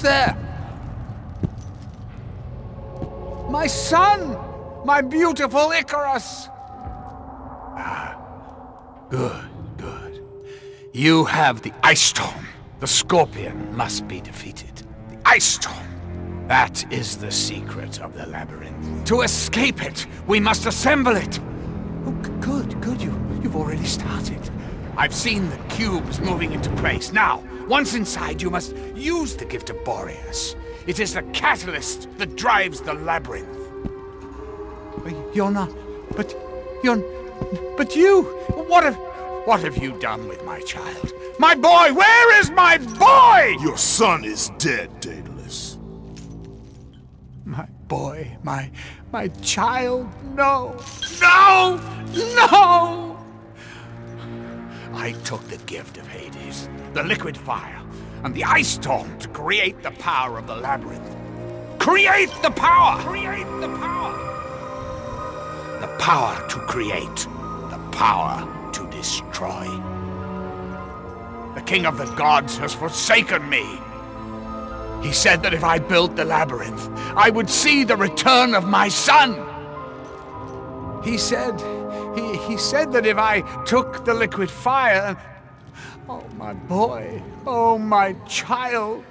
There? My son! My beautiful Icarus! Ah, good, good. You have the Ice Storm. The Scorpion must be defeated. The Ice Storm! That is the secret of the labyrinth. To escape it, we must assemble it! Oh, good, good. You, you've already started. I've seen the cubes moving into place. Now, once inside, you must use the gift of Boreas. It is the catalyst that drives the labyrinth. You're not... But... You're... But you... What have... What have you done with my child? My boy! Where is my boy? Your son is dead, Daedalus. My boy, my... my child, no. No! No! I took the gift of Hades, the liquid fire, and the ice storm to create the power of the labyrinth. Create the power! Create the power! The power to create, the power to destroy. The king of the gods has forsaken me. He said that if I built the labyrinth, I would see the return of my son. He said, he, he said that if I took the liquid fire, oh my boy, oh my child,